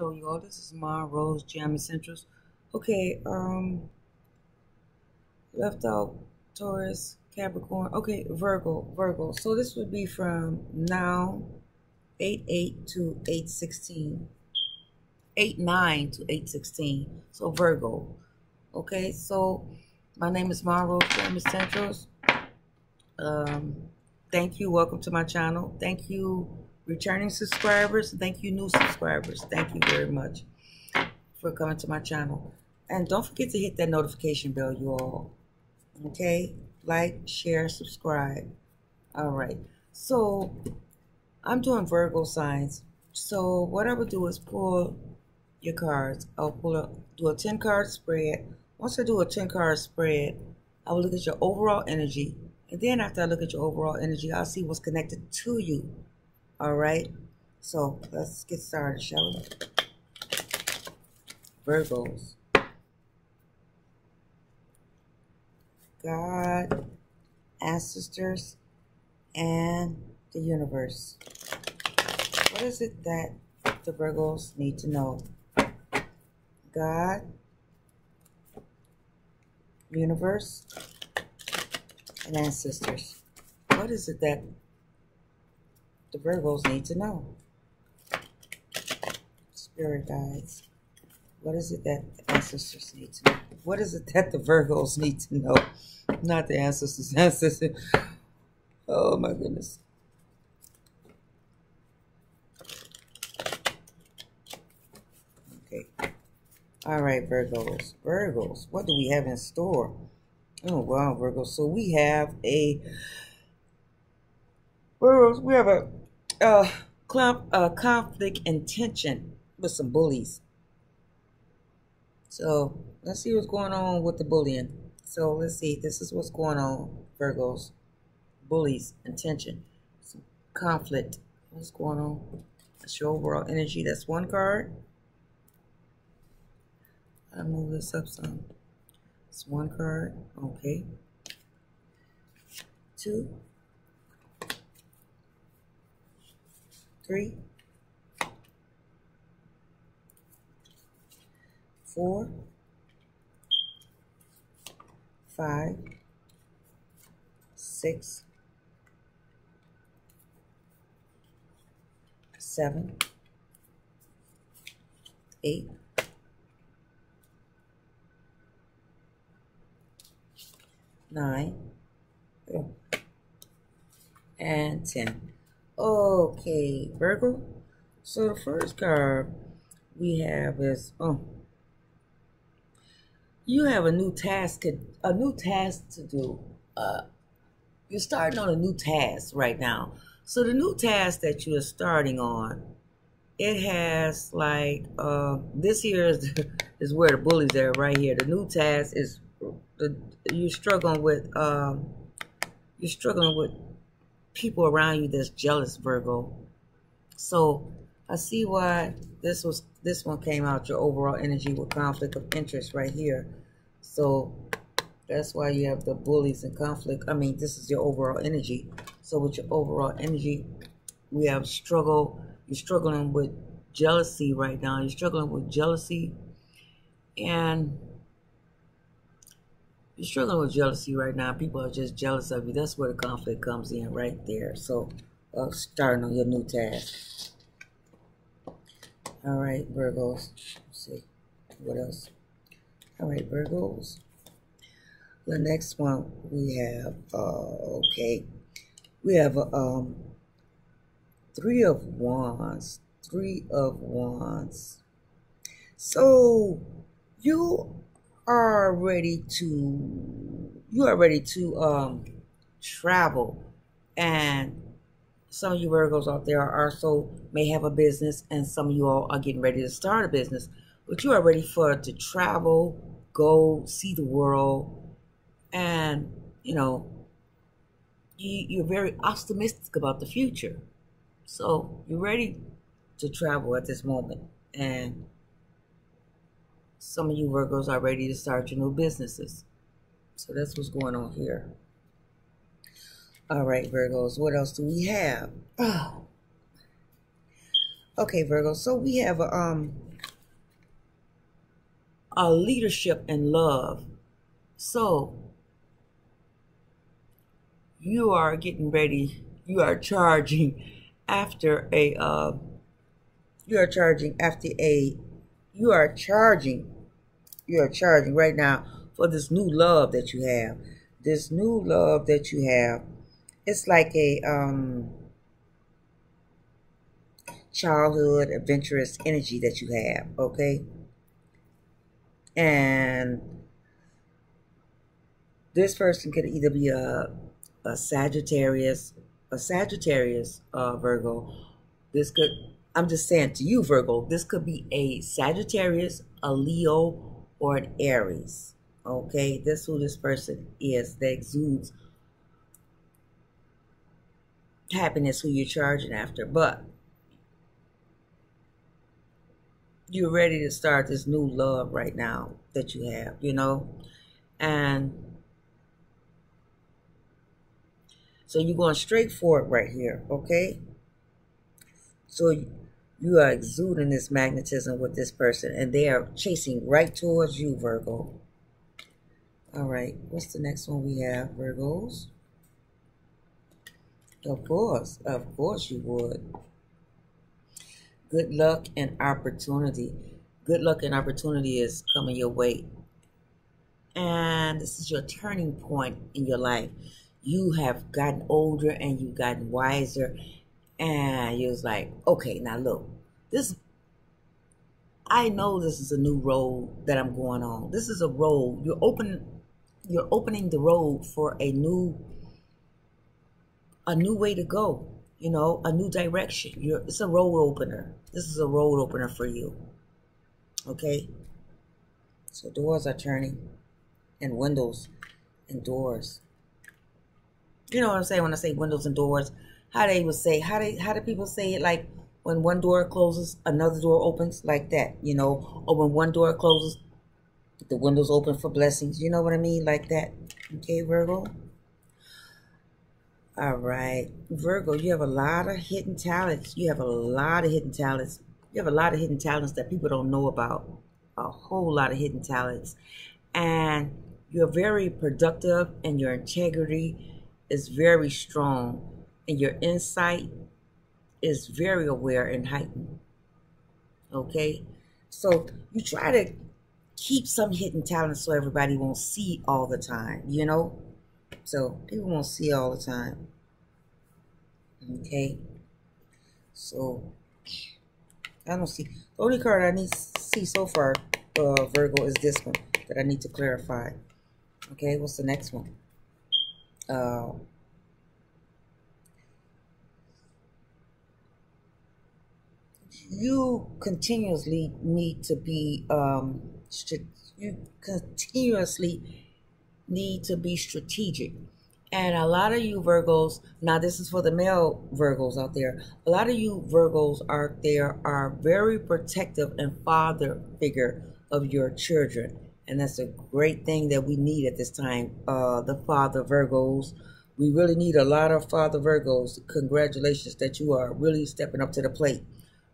Hello, y'all. This is Ma Rose Jam Essentials. Okay, um, left out Taurus, Capricorn. Okay, Virgo, Virgo. So this would be from now 8 8 to 8 16. 8 9 to 8 16. So Virgo. Okay, so my name is Ma Rose Jam Essentials. Um, thank you. Welcome to my channel. Thank you returning subscribers. Thank you, new subscribers. Thank you very much for coming to my channel. And don't forget to hit that notification bell, you all. Okay? Like, share, subscribe. All right. So, I'm doing Virgo signs. So, what I would do is pull your cards. I'll pull a, do a 10 card spread. Once I do a 10 card spread, I will look at your overall energy. And then after I look at your overall energy, I'll see what's connected to you all right, so let's get started, shall we? Virgos. God, ancestors, and the universe. What is it that the Virgos need to know? God, universe, and ancestors. What is it that the Virgos need to know. Spirit guides. What is it that the ancestors need to know? What is it that the Virgos need to know? Not the ancestors. Ancestors. Oh my goodness. Okay. All right, Virgos. Virgos. What do we have in store? Oh wow, Virgos. So we have a Virgos. We have a uh, uh, conflict and tension with some bullies. So let's see what's going on with the bullying. So let's see. This is what's going on, Virgos. Bullies and tension. Some conflict. What's going on? That's your overall energy. That's one card. I move this up some. It's one card. Okay. Two. Three, four, five, six, seven, eight, nine, oh, and 10. Okay, Virgo. So the first card we have is oh, you have a new task, a new task to do. Uh, you're starting on a new task right now. So the new task that you are starting on, it has like uh, this here is is where the bullies are right here. The new task is the you're struggling with um, you're struggling with people around you that's jealous, Virgo. So I see why this was this one came out your overall energy with conflict of interest right here. So that's why you have the bullies and conflict. I mean, this is your overall energy. So with your overall energy, we have struggle. You're struggling with jealousy right now. You're struggling with jealousy and you're struggling with jealousy right now. People are just jealous of you. That's where the conflict comes in right there. So, uh, starting on your new task. All right, Virgos. Let's see. What else? All right, Virgos. The next one we have, uh, okay. We have, um, three of wands. Three of wands. So, you are ready to you are ready to um travel. And some of you Virgos out there are also may have a business and some of you all are getting ready to start a business but you are ready for to travel go see the world. And you know you, you're very optimistic about the future. So you're ready to travel at this moment. And some of you Virgos are ready to start your new businesses. So that's what's going on here. All right, Virgos, what else do we have? Oh. Okay, Virgos, so we have a, um, a leadership and love. So you are getting ready. You are charging after a. Uh, you are charging after a. You are charging. You are charging right now for this new love that you have. This new love that you have. It's like a um childhood adventurous energy that you have, okay? And this person could either be a, a Sagittarius, a Sagittarius uh, Virgo. This could, I'm just saying to you, Virgo, this could be a Sagittarius, a Leo, or an Aries. Okay, this who this person is that exudes happiness who you're charging after. But you're ready to start this new love right now that you have, you know? And so you're going straight for it right here, okay? So you are exuding this magnetism with this person, and they are chasing right towards you, Virgo. All right, what's the next one we have, Virgos? Of course, of course you would good luck and opportunity. Good luck and opportunity is coming your way. And this is your turning point in your life. You have gotten older and you've gotten wiser. And you was like, okay, now look, this I know this is a new road that I'm going on. This is a road. You're open you're opening the road for a new a new way to go you know, a new direction. You're, it's a road opener. This is a road opener for you. Okay? So doors are turning and windows and doors. You know what I'm saying when I say windows and doors? How they would say, how they how do people say it like when one door closes, another door opens like that, you know, or when one door closes, the windows open for blessings. You know what I mean? Like that. Okay, Virgo? All right. Virgo, you have a lot of hidden talents. You have a lot of hidden talents. You have a lot of hidden talents that people don't know about. A whole lot of hidden talents. And you're very productive and your integrity is very strong and your insight is very aware and heightened. Okay? So you try to keep some hidden talents so everybody won't see all the time, you know? So people won't see all the time. Okay. So I don't see the only card I need to see so far, uh, Virgo, is this one that I need to clarify. Okay, what's the next one? Uh, you continuously need to be um, you continuously need to be strategic. And a lot of you Virgos, now this is for the male Virgos out there, a lot of you Virgos out there are very protective and father figure of your children. And that's a great thing that we need at this time, uh, the father Virgos. We really need a lot of father Virgos. Congratulations that you are really stepping up to the plate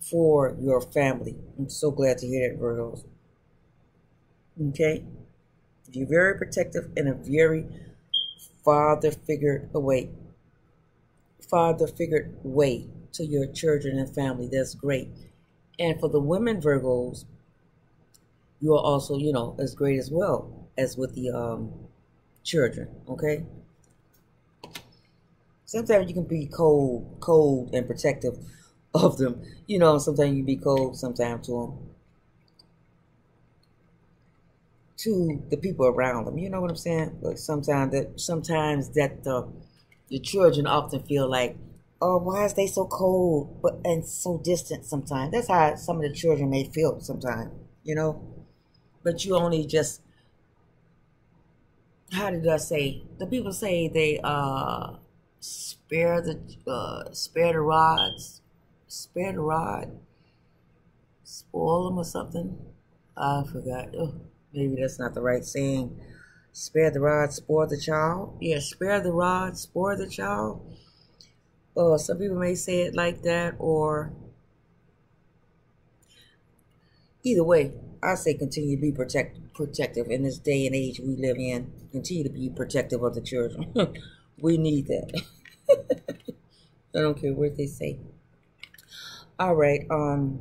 for your family. I'm so glad to hear that, Virgos. Okay? You're very protective and a very father figured away, father figured way to your children and family. That's great. And for the women Virgos, you are also, you know, as great as well as with the um, children. Okay. Sometimes you can be cold, cold and protective of them. You know, sometimes you be cold sometimes to them. to the people around them. You know what I'm saying? Like sometimes that sometimes that the the children often feel like, oh, why is they so cold, but and so distant? Sometimes that's how some of the children may feel. Sometimes, you know, but you only just how did I say? The people say they uh spare the uh spare the rods, spare the rod, spoil them or something. I forgot. Maybe that's not the right saying. Spare the rod, spoil the child. Yeah, spare the rod, spoil the child. Or some people may say it like that, or either way, I say continue to be protect protective in this day and age we live in. Continue to be protective of the children. we need that. I don't care what they say. All right, um,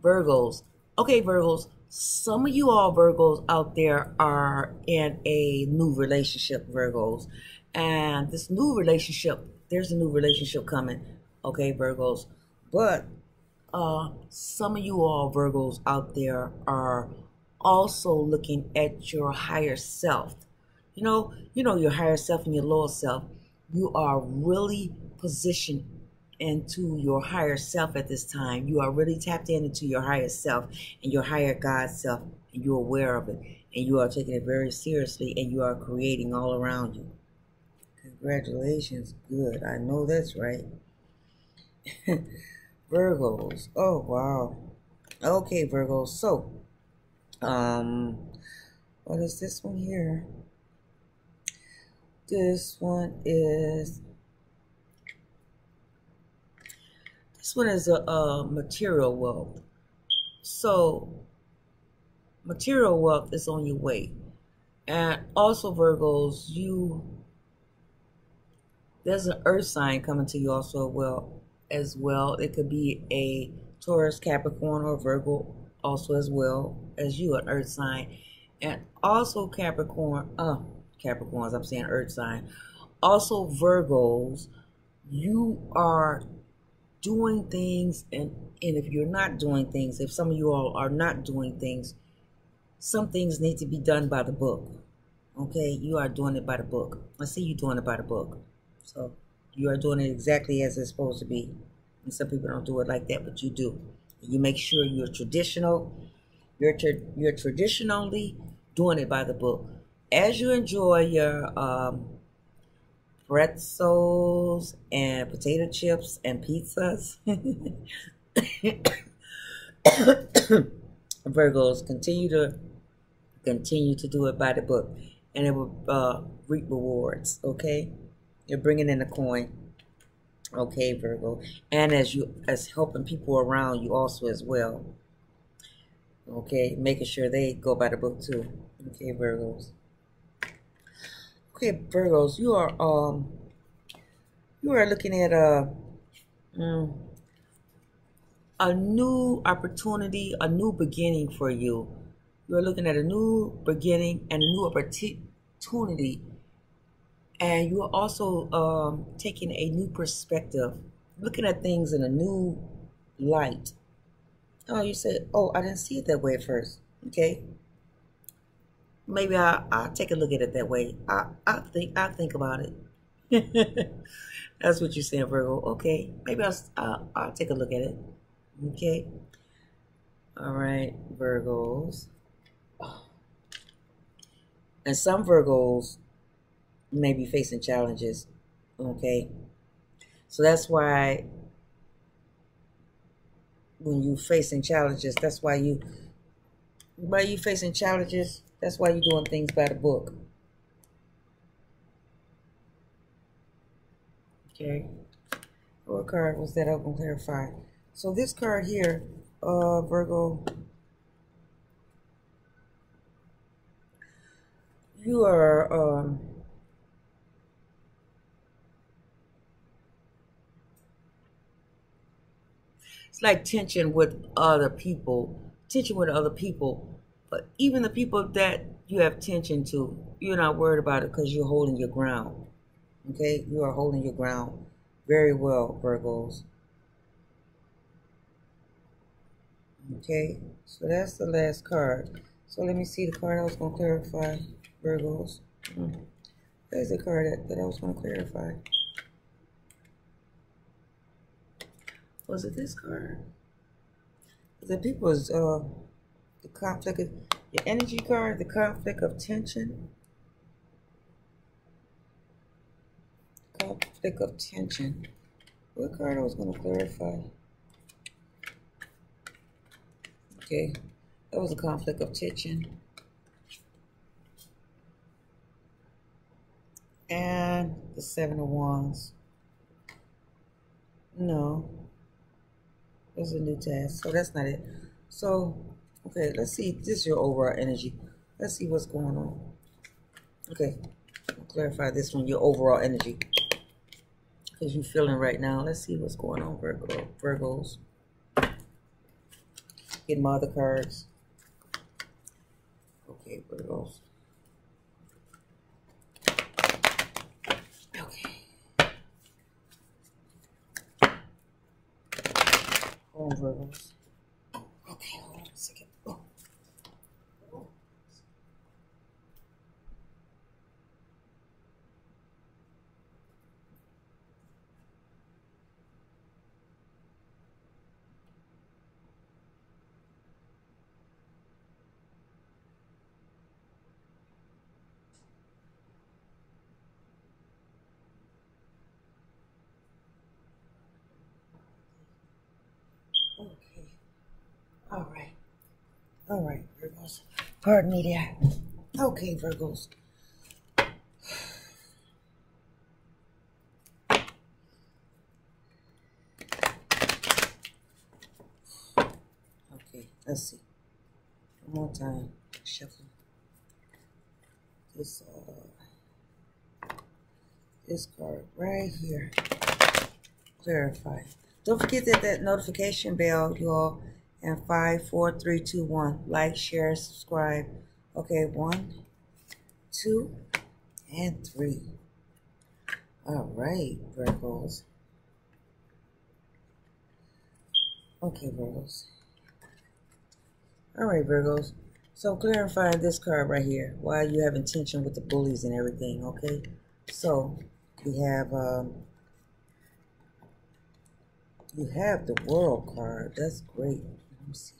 Virgos. Okay, Virgos. Some of you all Virgos out there are in a new relationship, Virgos, and this new relationship, there's a new relationship coming. Okay, Virgos, but uh, some of you all Virgos out there are also looking at your higher self. You know, you know your higher self and your lower self. You are really positioned into your higher self at this time. You are really tapped in into your higher self and your higher God self, and you're aware of it, and you are taking it very seriously, and you are creating all around you. Congratulations. Good. I know that's right. Virgos. Oh, wow. Okay, Virgos. So, um, what is this one here? This one is this one is a, a material wealth. So, material wealth is on your way, and also Virgos, you there's an earth sign coming to you also well as well. It could be a Taurus, Capricorn, or Virgo also as well as you, an earth sign. And also Capricorn, uh, Capricorns, I'm saying earth sign. Also Virgos, you are doing things and and if you're not doing things, if some of you all are not doing things, some things need to be done by the book. Okay, you are doing it by the book. I see you doing it by the book. So you are doing it exactly as it's supposed to be. And some people don't do it like that, but you do. You make sure you're traditional. You're tra- you're traditionally doing it by the book. As you enjoy your um, pretzels and potato chips and pizzas, Virgos continue to continue to do it by the book, and it will uh, reap rewards. Okay. You're bringing in a coin. Okay, Virgo. And as you as helping people around you also as well. Okay, making sure they go by the book too. Okay, Virgos. Okay, Virgos, you are um you are looking at a um, a new opportunity, a new beginning for you. You are looking at a new beginning and a new opportunity and you are also um, taking a new perspective, looking at things in a new light. Oh, you said, oh, I didn't see it that way at first. Okay. Maybe I, I'll take a look at it that way. I, I think, i think about it. That's what you're saying, Virgo. Okay. Maybe I'll, I'll, I'll take a look at it. Okay. All right, Virgos. And some Virgos may be facing challenges. Okay. So that's why when you're facing challenges, that's why you why you facing challenges, that's why you're doing things by the book. Okay. What card was that? Gonna clarify. So this card here, uh Virgo, you are um it's like tension with other people, tension with other people. But even the people that you have tension to, you're not worried about it because you're holding your ground. Okay, you are holding your ground very well, Virgos. Okay, so that's the last card. So let me see the card I was going to clarify, Virgos. There's the card that, that I was going to clarify. was it this card? The people's uh the conflict of your energy card, the conflict of tension. Conflict of tension. What card I was gonna clarify? Okay. That was a conflict of tension. And the seven of wands. No. There's a new task. So that's not it. So, okay, let's see. This is your overall energy. Let's see what's going on. Okay, I'll clarify this one, your overall energy. Because you're feeling right now. Let's see what's going on, Virgo, Virgos. Get my other cards. Okay, Virgos. Okay. On, Virgos. Okay, hold on a second. Oh. Okay. All right. All right, Virgos. Pardon me there. Okay, Virgos. Okay, let's see. One more time. Shuffle. This uh this card right here. Clarify. Don't forget that that notification bell, y'all. And five, four, three, two, one. Like, share, subscribe. Okay, one, two, and three. All right, Virgos. Okay, Virgos. All right, Virgos. So clarifying this card right here, why you have intention with the bullies and everything, okay? So we have um you have the world card. That's great. See.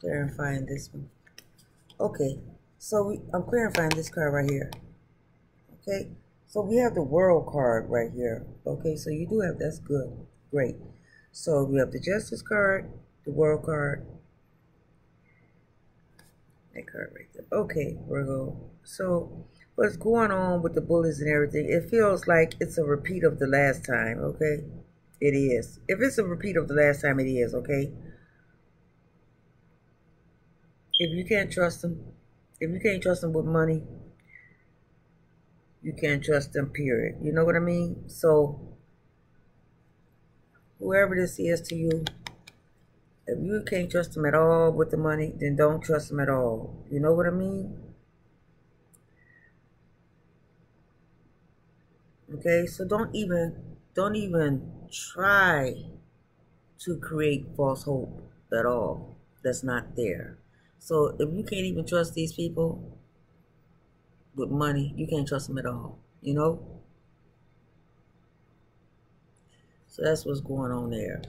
Clarifying this one. Okay. So we, I'm clarifying this card right here. Okay. So we have the world card right here. Okay. So you do have that's good. Great. So we have the justice card, the world card. That card right there. Okay, Virgo. So what's going on with the bullies and everything? It feels like it's a repeat of the last time. Okay. It is. If it's a repeat of the last time, it is, okay? If you can't trust them, if you can't trust them with money, you can't trust them, period. You know what I mean? So, whoever this is to you, if you can't trust them at all with the money, then don't trust them at all. You know what I mean? Okay, so don't even don't even try to create false hope at all that's not there. So if you can't even trust these people with money, you can't trust them at all, you know? So that's what's going on there.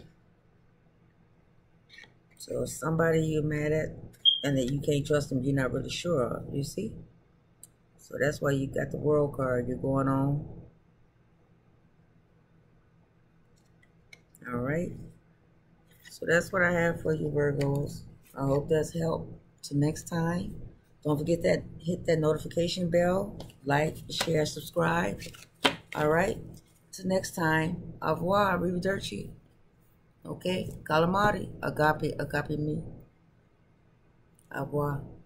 So somebody you're mad at and that you can't trust them, you're not really sure of, you see? So that's why you got the world card you're going on. All right. So that's what I have for you, Virgos. I hope that's helped. Till next time, don't forget that hit that notification bell, like, share, subscribe. All right. Till next time, au revoir, arrivederci. Okay, calamari, agape, agape me. Au revoir.